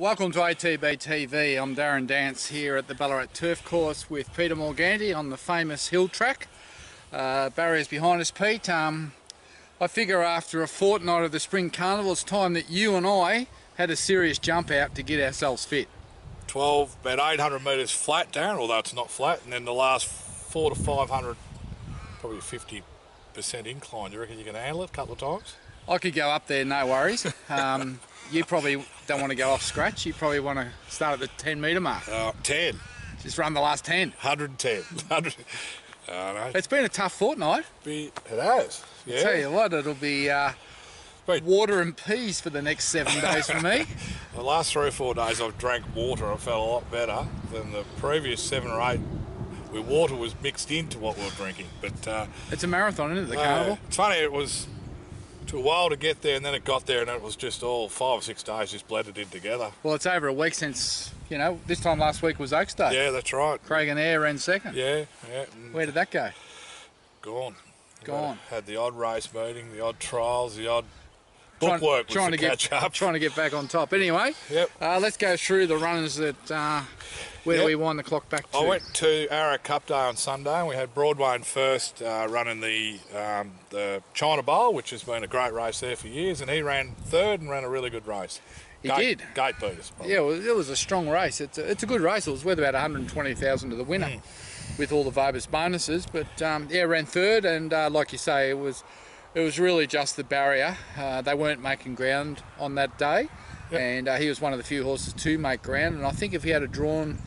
Welcome to ATB TV. I'm Darren Dance here at the Ballarat Turf Course with Peter Morganti on the famous hill track. Uh, barriers behind us, Pete. Um, I figure after a fortnight of the Spring Carnival, it's time that you and I had a serious jump out to get ourselves fit. 12, about 800 metres flat, Darren, although it's not flat, and then the last four to 500, probably 50% incline. Do you reckon you can handle it a couple of times? I could go up there, no worries. Um, you probably don't want to go off scratch. You probably want to start at the 10 metre mark. Uh, 10. Just run the last 10. 110. 100. Uh, no. It's been a tough fortnight. Be, it has. Yeah. Tell you what, it'll be uh, water and peas for the next seven days for me. The last three or four days I've drank water. I felt a lot better than the previous seven or eight where water was mixed into what we were drinking. But uh, It's a marathon, isn't it, the uh, carnival? it's funny, it was took a while to get there and then it got there and it was just all five or six days just blended in together. Well, it's over a week since, you know, this time last week was Oaks Day. Yeah, that's right. Craig and Air ran second. Yeah, yeah. Where did that go? Gone. Gone. Had, had the odd race meeting, the odd trials, the odd bookwork was trying to, get up. trying to get back on top. Anyway, Yep. uh, let's go through the runners that uh, where do Yep. we wind the clock back to? I went to Arrow Cup Day on Sunday and we had Broadway first uh, running the um, the China Bowl, which has been a great race there for years, and he ran third and ran a really good race. He Gate, did. Gate beat us. Yeah, well, it was a strong race. It's a, it's a good race. It was worth about 120,000 to the winner Hmm. with all the Vobis bonuses. But um, yeah, ran third, and uh, like you say, it was it was really just the barrier. Uh, they weren't making ground on that day, Yep. and uh, he was one of the few horses to make ground. And I think if he had a drawn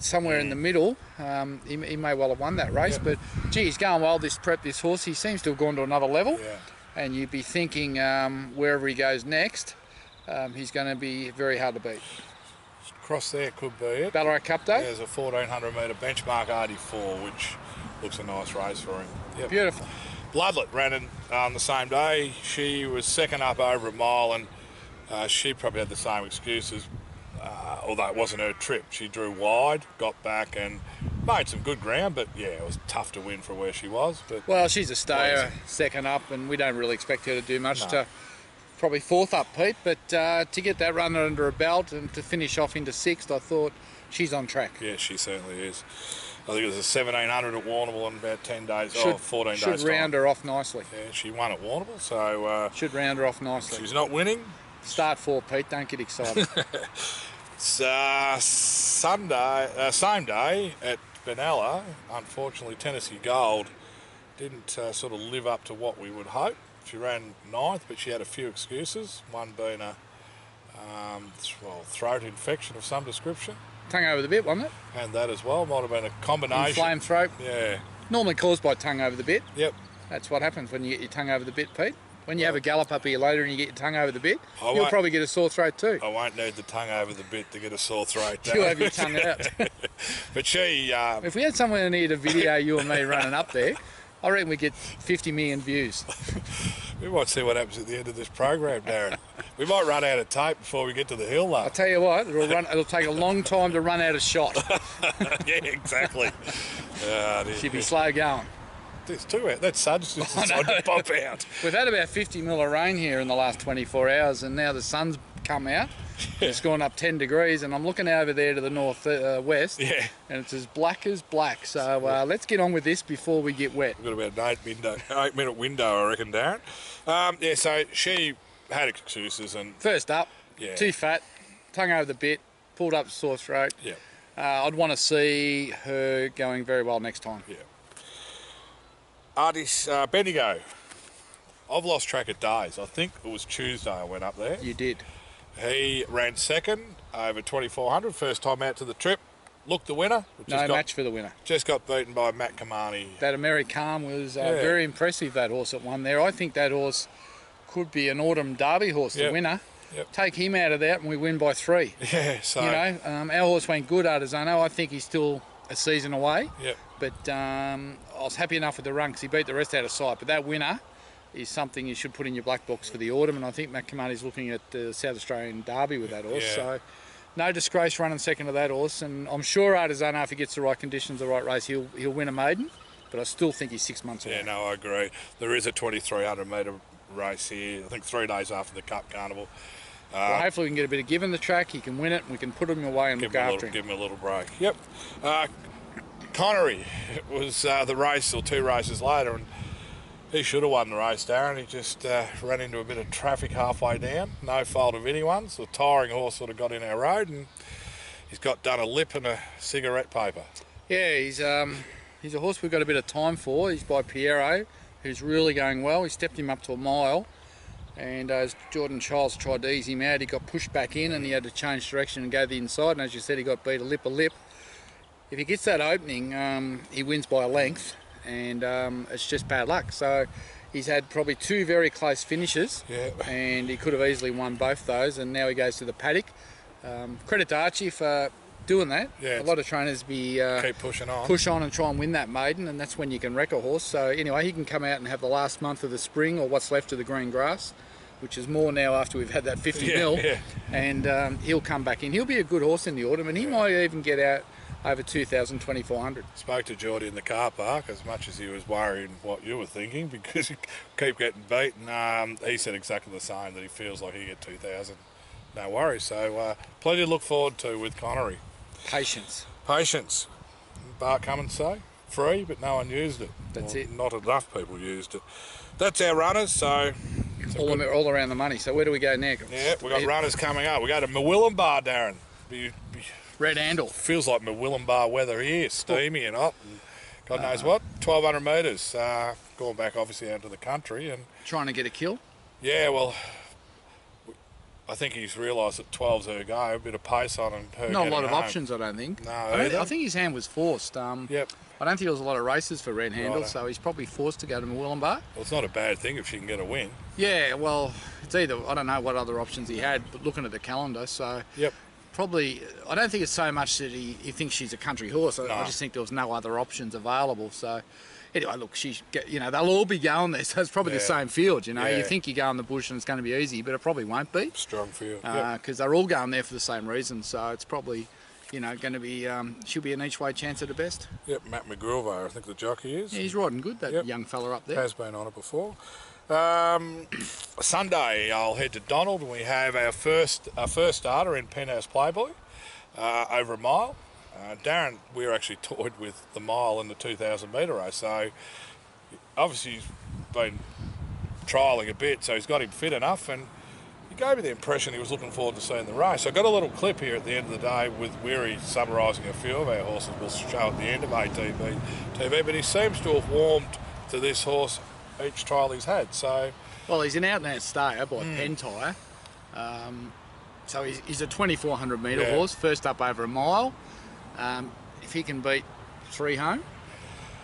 somewhere in the middle, um, he, he may well have won that race. Yep. But gee, he's going well. This prep, this horse, he seems to have gone to another level. Yeah. And you'd be thinking um, wherever he goes next, um, he's going to be very hard to beat. Cross there could be it. Ballarat Cup Day. There's a 1400 metre benchmark 84, which looks a nice race for him. Yep. Beautiful. Bloodlet ran in, on the same day. She was second up over a mile, and uh, she probably had the same excuses, uh, although it wasn't her trip. She drew wide, got back, and made some good ground. But yeah, it was tough to win for where she was. But Well, she's a stayer, second up, and we don't really expect her to do much No. to probably fourth up, Pete. But uh, to get that run under her belt and to finish off into sixth, I thought she's on track. yeah, she certainly is. I think it was a 1700 at Warrnambool in about 10 days, Should, oh, 14 should days. round time. her off nicely. Yeah, she won at Warrnambool, so uh, Should round her off nicely. she's not winning. Start four, Pete. Don't get excited. It's, uh, Sunday, uh, same day at Benalla. Unfortunately, Tennessee Gold didn't uh, sort of live up to what we would hope. She ran ninth, but she had a few excuses. One being a um, well, throat infection of some description, tongue over the bit, wasn't it? and that as well might have been a combination. Inflamed throat. Yeah. Normally caused by tongue over the bit. Yep. That's what happens when you get your tongue over the bit, Pete. When you have a gallop up here later and you get your tongue over the bit, I you'll probably get a sore throat too. I won't need the tongue over the bit to get a sore throat. You'll have your tongue out. but she, um, If we had someone here to video you and me running up there, I reckon we'd get 50 million views. we might see what happens at the end of this program, Darren. we might run out of tape before we get to the hill, though. I'll tell you what, it'll run. It'll take a long time to run out of shot. yeah, exactly. Uh, She'd be slow going. There's two out. That sun's just decided to pop out. We've had about 50 mil of rain here in the last 24 hours, and now the sun's come out. It's gone up 10 degrees, and I'm looking over there to the north uh, west, Yeah, and it's as black as black. So uh, let's get on with this before we get wet. we've got about an eight, window, eight minute window, I reckon, Darren. Um, yeah, so she had excuses, and First up, yeah, too fat, tongue over the bit, pulled up sore throat. yeah, Uh, I'd want to see her going very well next time. yeah. Artis uh, Bendigo. I've lost track of days. I think it was Tuesday I went up there. You did. He ran second over 2400, first time out to the trip. Looked the winner. No got, match for the winner. Just got beaten by Matt Cumani. That American was uh, Yeah. very impressive, that horse that won there. I think that horse could be an autumn derby horse, the Yep. winner. Yep. Take him out of that and we win by three. Yeah, so You know, um, our horse went good, Artisano. I know. I think he's still a season away. Yep. But um, I was happy enough with the run because he beat the rest out of sight. But that winner is something you should put in your black box for the autumn. And I think Matt is looking at the South Australian Derby with that horse. Yeah. So no disgrace running second to that horse. And I'm sure Artisano, if he gets the right conditions, the right race, he'll he'll win a maiden. But I still think he's six months away. Yeah, no, I agree. There is a 2300 metre race here, I think three days after the Cup Carnival. well, hopefully we can get a bit of give in the track. He can win it, and we can put him away and give look him, after little, him. give him a little break. Yep. Uh, Connery was uh, the race, or two races later, and he should have won the race, Darren. He just uh, ran into a bit of traffic halfway down. No fault of anyone's. The tiring horse sort of got in our road, and he's got done a lip and a cigarette paper. Yeah, he's um, he's a horse we've got a bit of time for. He's by Pierro, who's really going well. He stepped him up to a mile, and uh, as Jordan Childs tried to ease him out, he got pushed back in, and he had to change direction and go the inside. And as you said, he got beat a lip a lip. If he gets that opening, um, he wins by a length, and um, it's just bad luck. So he's had probably two very close finishes, Yeah. and he could have easily won both those. And now he goes to the paddock. Um, credit to Archie for doing that. Yeah, a lot of trainers be uh, Keep pushing on. push on and try and win that maiden, and that's when you can wreck a horse. So anyway, he can come out and have the last month of the spring or what's left of the green grass, which is more now after we've had that 50 Yeah, mil, yeah. and um, he'll come back in. He'll be a good horse in the autumn, and he might even get out over 2,000, 2,400. Spoke to Geordie in the car park as much as he was worrying what you were thinking because you keep getting beaten. Um, he said exactly the same that he feels like he get 2,000. No worries. So uh, plenty to look forward to with Connery. Patience. Patience. Bart Cummings say free, but no one used it. That's Or it. Not enough people used it. That's our runners. So All, all around the money. So where do we go next? yeah, we got It- runners coming up. We go to Bar, Darren. Be, be, Red Handle. feels like Bar weather here, steamy and hot. And God knows what, 1,200 metres. Uh, going back obviously out to the country, and Trying to get a kill. yeah, well, I think he's realised that 12's her go. A bit of pace on and her Not a lot of home. options, I don't think. No, I, don't-. I think his hand was forced. Um, Yep. I don't think there was a lot of races for Red Handle, so he's probably forced to go to Bar. Well, it's not a bad thing if she can get a win. Yeah, well, it's either I don't know what other options he had, but looking at the calendar, so Yep. Probably I don't think it's so much that he, he thinks she's a country horse. I, I just think there was no other options available. So anyway, look, she's you know they'll all be going there, so it's probably the same field. You know, Yeah. you think you go in the bush and it's going to be easy, but it probably won't be Strong field. because yep. they're all going there for the same reason. So it's probably you know going to be um, she'll be an each way chance at the best. Yep. Matt McGilvray, I think the jockey is. Yeah, he's riding good, that Yep. young fella up there. Has been on it before. Um, Sunday, I'll head to Donald and we have our first our first starter in Penthouse Playboy uh, over a mile. Uh, Darren, we were actually toyed with the mile and the 2,000 metre race, so obviously he's been trialling a bit, so he's got him fit enough and he gave me the impression he was looking forward to seeing the race. I got a little clip here at the end of the day with Weary summarising a few of our horses. We'll show at the end of ATB TV, but he seems to have warmed to this horse each trial he's had. So Well, he's an out and out stayer by Hmm. Pentire. Um, so he's, he's a 2400 metre Yeah. horse, first up over a mile. Um, if he can beat three home,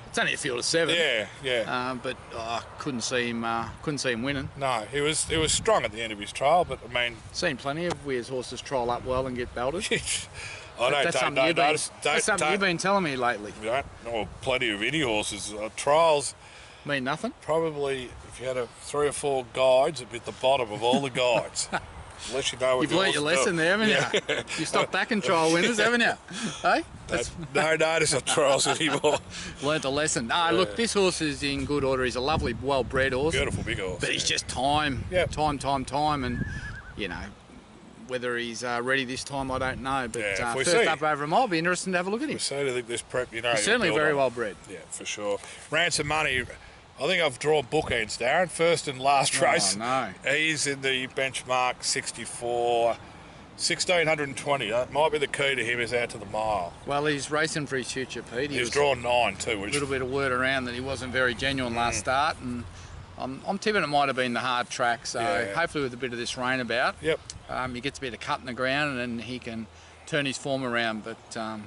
it's only a field of seven. yeah, yeah. Um, but oh, I couldn't see him. Uh, couldn't see him winning. no, he was he was strong at the end of his trial, but I mean, Seen plenty of Weir's horses trial up well and get belted. I don't, that's don't, something, don't you've, been. That's something you've been telling me lately. don't- or plenty of any horses uh, trials. Mean nothing. Probably if you had a three or four guides, it'd be at the bottom of all the guides. Unless you know what You've learnt your lesson there, haven't you? You stopped back and trial winners, haven't you? Hey? That's no notice of trials anymore. learnt a lesson. No, look, this horse is in good order. He's a lovely, well-bred horse. Beautiful big horse. But he's just time, Yep. time, time, time, and you know whether he's uh, ready this time, I don't know. But Yeah, uh, first see- up over a mile, be interesting to have a look at him. We to think this prep, you know, He's certainly very on. well bred. Yeah, for sure. Ransom money. I think I've drawn bookends, Darren. First and last Oh, race. no. He's in the benchmark 64, 1620. That might be the key to him is out to the mile. Well, he's racing for his future, Pete. He He's drawn nine too, a which little bit of word around that he wasn't very genuine last start, and I'm, I'm tipping it might have been the hard track. So Yeah. hopefully, with a bit of this rain about, yep. um, he gets a bit of cut in the ground, and then he can turn his form around. But um,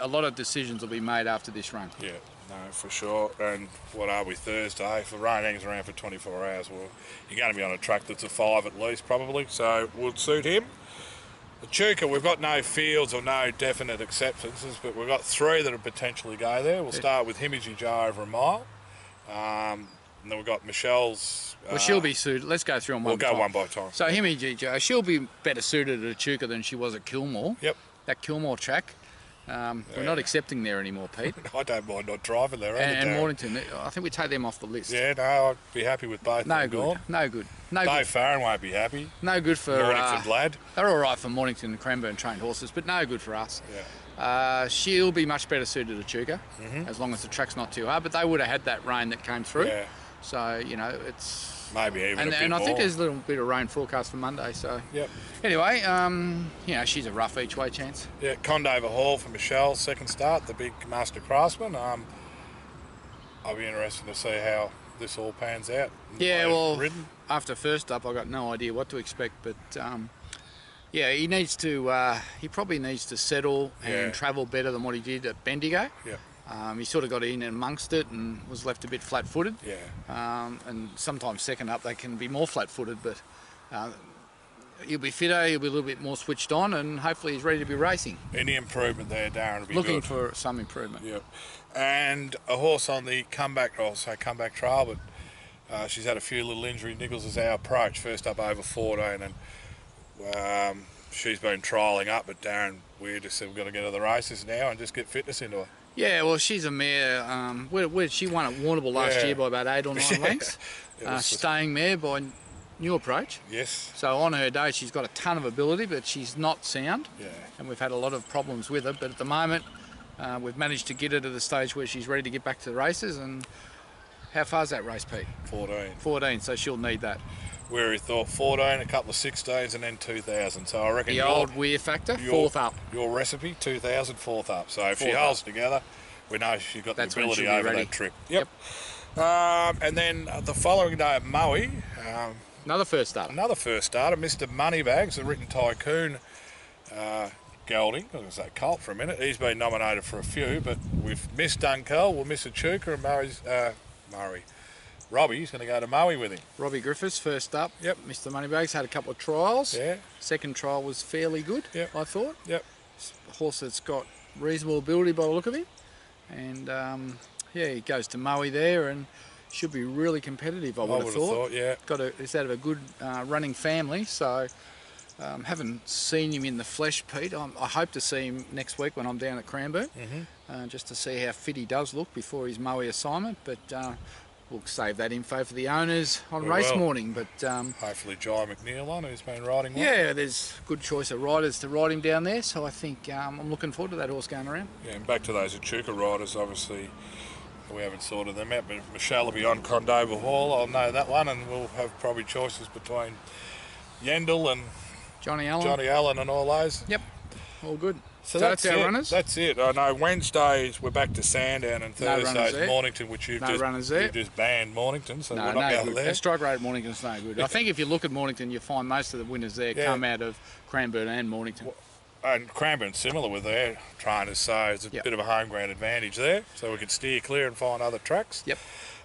a lot of decisions will be made after this run. Yeah, no, for sure. And what are we Thursday? If the rain hangs around for 24 hours, well, you're going to be on a track that's a five at least, probably. So would suit him. The Echuca, we've got no fields or no definite acceptances, but we've got three that would potentially go there. We'll start with Himmiji Joe over a mile. Um, and then we've got Michelle's. Well, uh, she'll be suited. Let's go through them We'll one go by one by time. So Hemi Joe, she'll be better suited at Echuca than she was at Kilmore. Yep. That Kilmore track, Um, We're not accepting there anymore, Pete. I don't mind not driving there. and, and Mornington, I think we take them off the list. Yeah, no, I'd be happy with both. No good. gone. No good. No Dave good. Farron won't be happy. No good for. Mornington Uh, lad. they're all right for Mornington and Cranbourne trained horses, but no good for us. Yeah. Uh, she'll be much better suited to Echuca, Mm-hmm. as long as the track's not too hard. But they would have had that rain that came through. Yeah. So you know it's. Maybe even And, a bit and I more. think there's a little bit of rain forecast for Monday. So Yep. anyway, um, you know she's a rough each way chance. Yeah, Condover Hall for Michelle, second start, the big Mastercraftsman. Um, I'll be interested to see how this all pans out. Yeah, well, ridden. after first up, I got no idea what to expect, but um, yeah, he needs to. Uh, he probably needs to settle and Yeah. travel better than what he did at Bendigo. Yeah, Um, he sort of got in amongst it and was left a bit flat-footed. yeah, Um, and sometimes second up they can be more flat-footed, but uh, he'll be fitter. He'll be a little bit more switched on, and hopefully he's ready to be racing. Any improvement there, Darren, Looking good. for some improvement. Yep. And a horse on the comeback, I'll say comeback trial, but uh, she's had a few little injury niggles as our approach. First up over 14, and um, she's been trialling up. But Darren, we just said we've got to get her the races now and just get fitness into her. Yeah, well, she's a mare. Um, where, where she won at Warrnambool last Yeah. year by about eight or nine lengths. Uh, staying mare by New Approach. yes. So on her day, she's got a ton of ability, but she's not sound. Yeah. And we've had a lot of problems with her. But at the moment, uh, we've managed to get her to the stage where she's ready to get back to the races. And how far's that race, Pete? 14. 14. So she'll need that. Where he thought 14, a couple of 16s, and then 2000. So I reckon The your, old weir factor, your, fourth up. Your recipe, 2000, fourth up. So if she Fourth holds together, we know she's got That's the ability over ready. that trip. Yep. Um, and then uh, the following day at Moe, um, Another first starter. another first starter, Mr. Moneybags, the written tycoon uh, gelding. I was going to say Colt for a minute. He's been nominated for a few, but we've missed Dunkeld, we'll miss Echuca, and Murray's, uh, Murray. Robbie's going to go to Moe with him. Robbie Griffiths, first up. Yep. Mr. Moneybags had a couple of trials. Yeah, Second trial was fairly good, Yep. I thought. yep. Horse that's got reasonable ability by the look of him. And um, yeah, he goes to Moe there and should be really competitive, I I would would have thought. thought, yeah. Got a, he's out of a good uh, running family, so um, haven't seen him in the flesh, Pete. I'm, I hope to see him next week when I'm down at Cranbourne, Mhm. uh, just to see how fit he does look before his Moe assignment. But uh, we'll save that info for the owners on We race will. morning. But um, Hopefully Jye McNeil on, who's been riding well. yeah, there's good choice of riders to ride him down there, so I think um, I'm looking forward to that horse going around. Yeah, and back to those Echuca riders, obviously, we haven't sorted them out, but Michelle will be on Condover Hall. I'll know that one, and we'll have probably choices between Yendall and Johnny Allen. Johnny Allen and all those. Yep, all good. So, So that's our it. runners? That's it. I know Wednesdays we're back to Sandown, and No Thursdays there. Mornington, which you've No just runners there. you've just banned Mornington, so No, we're not no going good. there. Strike rate at Mornington's no good. I think if you look at Mornington, you'll find most of the winners there Yeah. come out of Cranbourne and Mornington. And Cranbourne's similar with their trainers, so it's a Yep. bit of a home ground advantage there. So we can steer clear and find other tracks. Yep.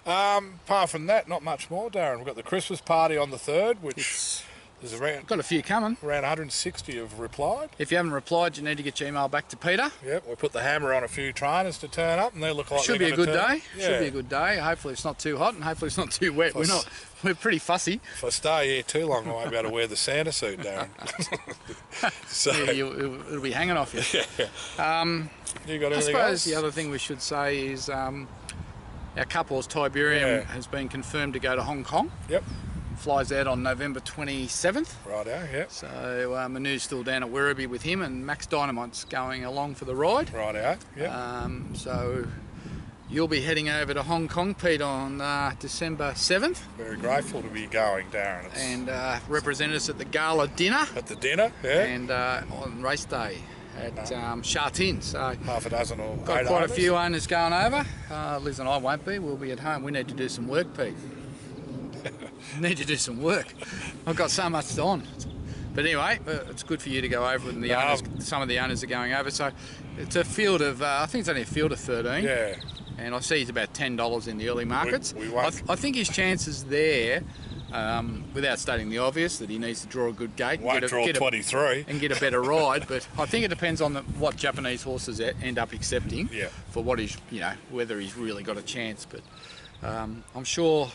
Um, apart from that, not much more, Darren. We've got the Christmas party on the third, which It's there's around got a few coming. around 160 have replied. If you haven't replied, you need to get your email back to Peter. Yep, we put the hammer on a few trainers to turn up, and they look like Should be a good day. Yeah. Should be a good day. Hopefully it's not too hot and hopefully it's not too wet. We're not. We're pretty fussy. If I stay here too long, I won't be able to wear the Santa suit, Darren. so, Yeah, you, it'll, be hanging off you. you got I suppose else? the other thing we should say is um, our couples Tiberian Yeah. has been confirmed to go to Hong Kong. Yep, Flies out on November 27th. right out, yep, So uh, Manu's still down at Werribee with him, and Max Dynamite's going along for the ride. right out, yep. Um, so you'll be heading over to Hong Kong, Pete, on uh, December 7th, Very grateful to be going, Darren. It's and uh, represent us at the gala dinner at the dinner, yeah, and uh, on race day at um, Sha Tin. So half a dozen or got quite a few owners going over. Uh, Liz and I won't be. We'll be at home. We need to do some work, Pete. need to do some work. I've got so much on. But anyway, uh, it's good for you to go over, and the No. owners, some of the owners are going over. So it's a field of, uh, I think it's only a field of 13. Yeah, and I see he's about ten dollars in the early markets. we I, won't- th- I think his chances there, um, without stating the obvious, that he needs to draw a good gate and won't get, a, draw get, a, 23. and get a better ride. But I think it depends on the, what Japanese horses end up accepting Yeah. for what he's, you know, whether he's really got a chance. But um, I'm sure,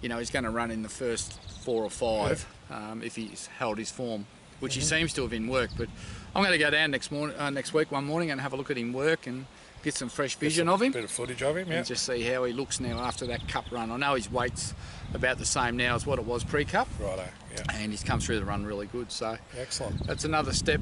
you know, he's going to run in the first four or five um, if he's held his form which he seems to have in work. But I'm going to go down next morning, uh, next week, one morning, and have a look at him work and get some fresh vision of him A Bit of footage of him, yeah. and just see how he looks now after that cup run. I know his weight's about the same now as what it was pre-cup, Righto, yeah. and he's come through the run really good. So Excellent. that's another step.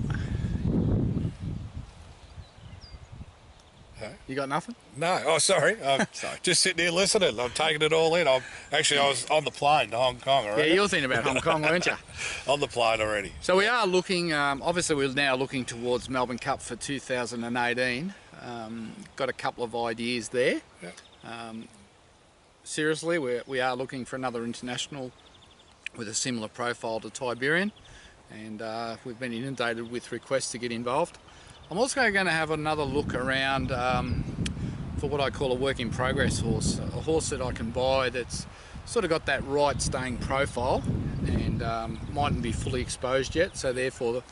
You got nothing? No, oh sorry. I'm Sorry. just sitting here listening. I'm taking it all in. I'm actually I was on the plane to Hong Kong Yeah, you're thinking about Hong Kong, weren't you? on the plane already. So we are looking. Um, obviously, we're now looking towards Melbourne Cup for 2018. Um, got a couple of ideas there. Yeah. Um, seriously, we're, we are looking for another international with a similar profile to Tiberian, and uh, we've been inundated with requests to get involved. I'm also going to have another look around um, for what I call a work in progress horse, a horse that I can buy that's sort of got that right staying profile and um, mightn't be fully exposed yet, so therefore the,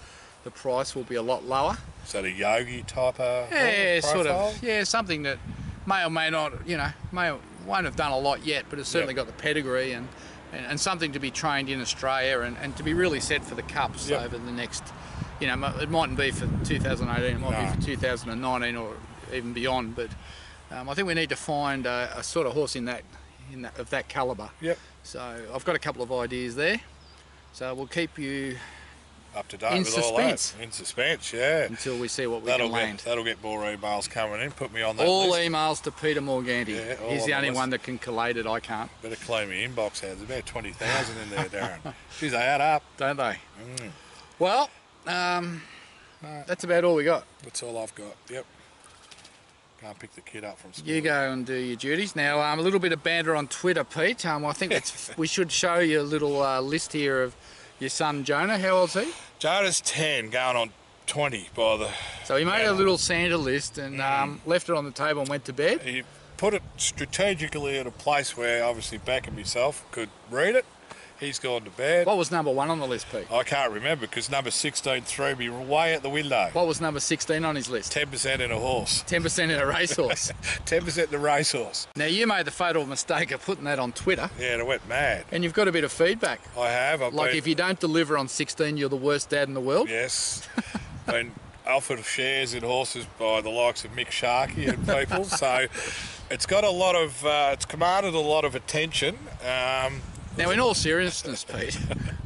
the price will be a lot lower. So that a yogi type of Yeah, sort of. Yeah, something that may or may not, you know, may won't have done a lot yet, but it's certainly Yep. got the pedigree and, and, and something to be trained in Australia and, and to be really set for the cups Yep. over the next, you know, it mightn't be for 2018, it might No. be for 2019 or even beyond, but um, I think we need to find a, a sort of horse in that, in that of that calibre. Yep. So I've got a couple of ideas there. So we'll keep you Up to date In with all suspense. that. In suspense, yeah. until we see what we That'll can land. get that'll get more emails coming in. Put me on that All list. emails to Peter Morganti. Yeah, He's on the the only list. one that can collate it. I can't, Better claim your inbox has about twenty thousand in there, Darren. Geez, they add up. don't they? Mm. Well, um, that's about all we got. That's all I've got. Yep. Can't pick the kid up from school. You go and do your duties. Now, um, a little bit of banter on Twitter, Pete. Um, I think it's, we should show you a little uh, list here of your son Jonah. How old's he? Jonah's ten, going on twenty by the. So he made a little Santa list and um, left it on the table and went to bed. He put it strategically at a place where obviously and myself could read it. He's gone to bed. What was number one on the list, Pete? I can't remember because number 16 threw me way out the window. What was number 16 on his list? 10% in a horse, 10% in a racehorse. 10% in a racehorse. now, you made the fatal mistake of putting that on Twitter Yeah, and it went mad. and you've got a bit of feedback. I have. I've Like been, if you don't deliver on 16, you're the worst dad in the world. Yes. been offered shares in horses by the likes of Mick Sharkey and people. so it's got a lot of, uh, it's commanded a lot of attention. Um, Now, in all seriousness, Pete,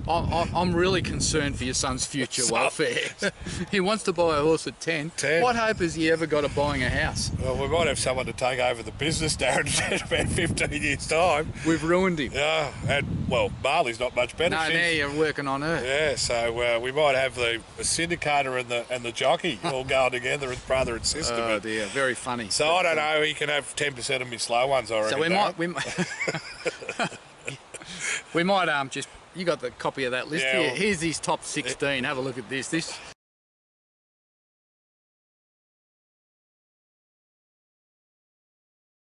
I'm, really concerned for your son's future welfare. he wants to buy a horse at 10. 10. What hope has he ever got of buying a house? well, we might have someone to take over the business, Darren, in about 15 years' time. We've ruined him. Yeah, and well, Marley's not much better. No, She's- now you're working on her. Yeah, so uh, we might have the, the syndicator and the and the jockey all going together as brother and sister. Oh but- dear, very funny. so I don't know. He can have ten percent of my slow ones. I reckon. So we might, we might, we might um just. You got the copy of that list Yeah, here. well- Here's his top 16. Have a look at this. This.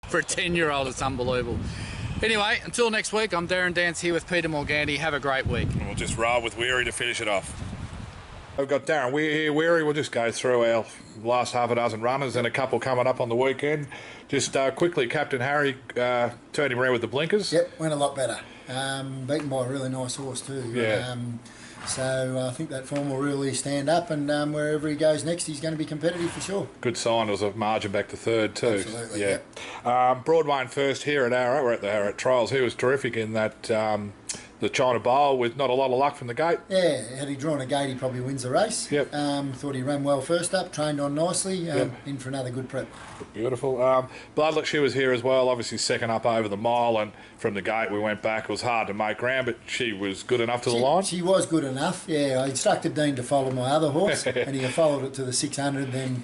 For a 10 year old, it's unbelievable. Anyway, until next week, I'm Darren Dance here with Peter Morganti. Have a great week. And we'll just roll with Weary to finish it off. I've got Darren Weir here. Weary, we'll just go through our last half a dozen runners and a couple coming up on the weekend. Just uh, quickly, Captain Harry uh, turned him around with the blinkers. Yep, went a lot better. Um, beaten by a really nice horse too. Yeah. Um, so I think that form will really stand up, and um, wherever he goes next, he's going to be competitive for sure. Good sign. There was a margin back to third too. Absolutely, Yeah. Um, Broadway first here at Arrow. We're at the Arrow trials. He was terrific in that um, the China Bowl with not a lot of luck from the gate. Yeah, had he drawn a gate, he probably wins the race. Yep. Um, thought he ran well first up, trained on nicely, um, Yep. in for another good prep. Beautiful. Um, Bloodlet, she was here as well. Obviously second up over the mile, and from the gate we went back. It was hard to make ground, but she was good enough to the line. she was good enough. Yeah, I instructed Dean to follow my other horse, and he followed it to the 600. Then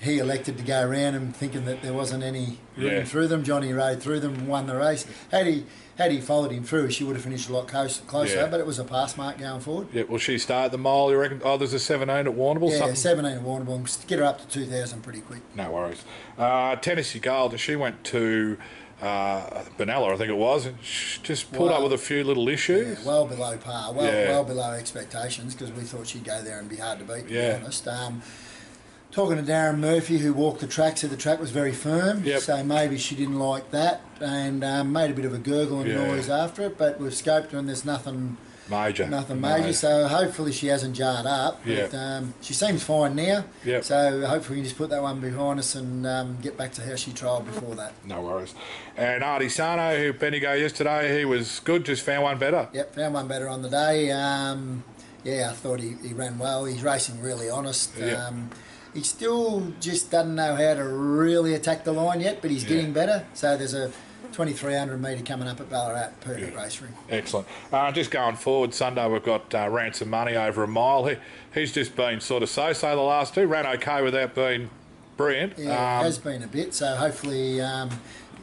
he elected to go around him, thinking that there wasn't any room Yeah. through them. Johnny rode through them, won the race. Had he had he followed him through, she would have finished a lot close, closer. Yeah. But it was a pass mark going forward. yeah, will she start the mile? You reckon? Oh, there's a 17 at Warrnambool. Yeah, something? 17 at Warrnambool. Get her up to 2,000 pretty quick. No worries. Uh, Tennessee Gold, she went to uh, Benalla, I think it was, just pulled up with a few little Yeah, issues. well below par, well Yeah. well below expectations because we thought she'd go there and be hard to beat. To Yeah. be honest. Um, talking to Darren Murphy, who walked the track, said the track was very firm. Yep. So maybe she didn't like that and um, made a bit of a gurgle and Yeah. noise after it. But we've scoped her and there's nothing major. Nothing No. major, so hopefully she hasn't jarred up. But Yeah. um, she seems fine now. Yep. So hopefully we can just put that one behind us and um, get back to how she trialled before that. No worries. And Artisano, who Bendigo yesterday, he was good, just found one better. Yep, found one better on the day. Um, yeah, I thought he, he ran well. He's racing really honest. Yeah. Um, he still just doesn't know how to really attack the line yet, but he's Yeah. getting better. So there's a 2300 metre coming up at Ballarat, perfect Yeah. race ring. Excellent. Uh, just going forward, Sunday we've got uh, Ransom Money over a mile. He, he's just been sort of so-so the last two. Ran okay without being brilliant. Yeah, Um, it has been a bit. So hopefully, um,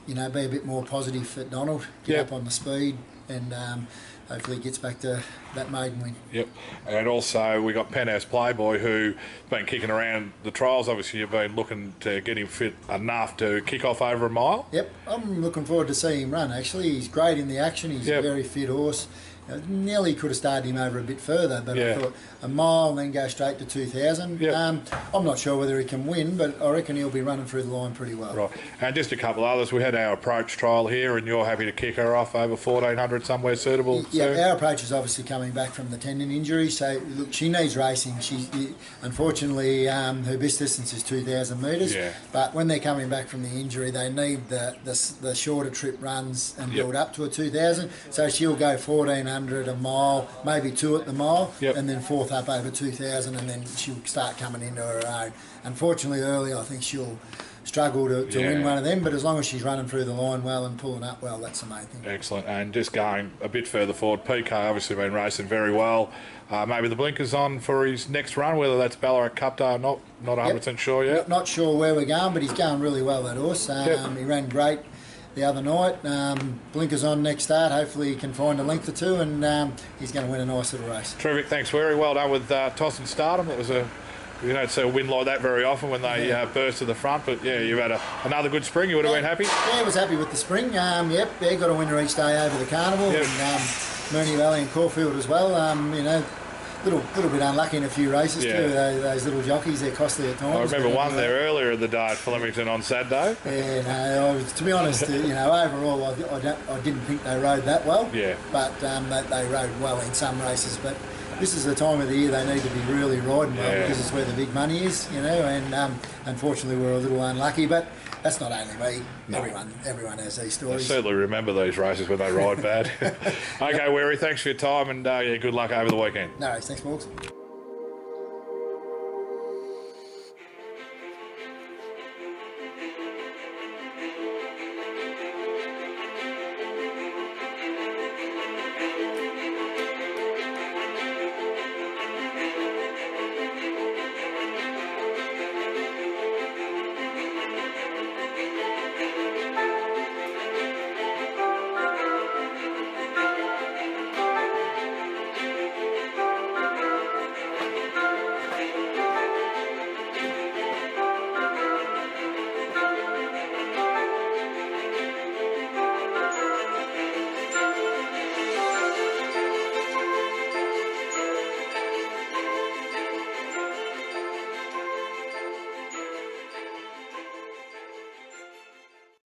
you know, be a bit more positive for Donald. Get Yep. up on the speed, and um, hopefully he gets back to that maiden win. Yep. And also we got Penthouse Playboy who's been kicking around the trials. Obviously you've been looking to get him fit enough to kick off over a mile. Yep, I'm looking forward to seeing him run. Actually, he's great in the action. He's Yep. a very fit horse. Nearly could have started him over a bit further, but Yeah. I thought a mile and then go straight to 2,000. Yep. Um, I'm not sure whether he can win, but I reckon he'll be running through the line pretty well. Right. And just a couple others. We had our approach trial here and you're happy to kick her off over 1400 somewhere suitable Yeah, soon? our approach is obviously coming back from the tendon injury, so look, she needs racing. She, unfortunately, um, her best distance is 2,000 metres. Yeah. But when they're coming back from the injury, they need the the, the shorter trip runs and Yep. build up to a 2,000. So she'll go 1,400 a mile, maybe two at the mile, Yep. and then fourth up over 2,000, and then she'll start coming into her own. Unfortunately, early, I think she'll struggle to, to win one of them, but as long as she's running through the line well and pulling up well, that's the main thing. Excellent. And just going a bit further forward, PK obviously been racing very well. Uh, maybe the blinkers on for his next run, whether that's Ballarat Cup Day or not, not 100% sure yet. Not, not sure where we're going, but he's going really well, that horse. Um, Yep. He ran great the other night. Um, blinkers on next start. Hopefully, he can find a length or two, and um, he's going to win a nice little race. Terrific. Thanks, Weary. Well done with uh, Tosen Stardom. It was a. You don't see a win like that very often when they uh, burst to the front, but yeah, you've had a, another good spring. You would have been happy. Yeah, I was happy with the spring. Um, yep, yeah, got a winner each day over the carnival, Yep. and um, Moonee Valley and Caulfield as well. Um, you know, little little bit unlucky in a few races Yeah. too. Those, those little jockeys, they're costly at times. I remember one there earlier in the day at Flemington on Saturday. Yeah, no, I was, to be honest, uh, you know, overall, I, I, don't, I didn't think they rode that well. Yeah. But um, they, they rode well in some races. But this is the time of the year they need to be really riding well Yeah. because it's where the big money is, you know. And um, unfortunately, we're a little unlucky. But that's not only me. Everyone, everyone has these stories. I certainly remember these races when they ride bad. okay, Weary, thanks for your time and uh, yeah, good luck over the weekend. No, worries. thanks, Morgs.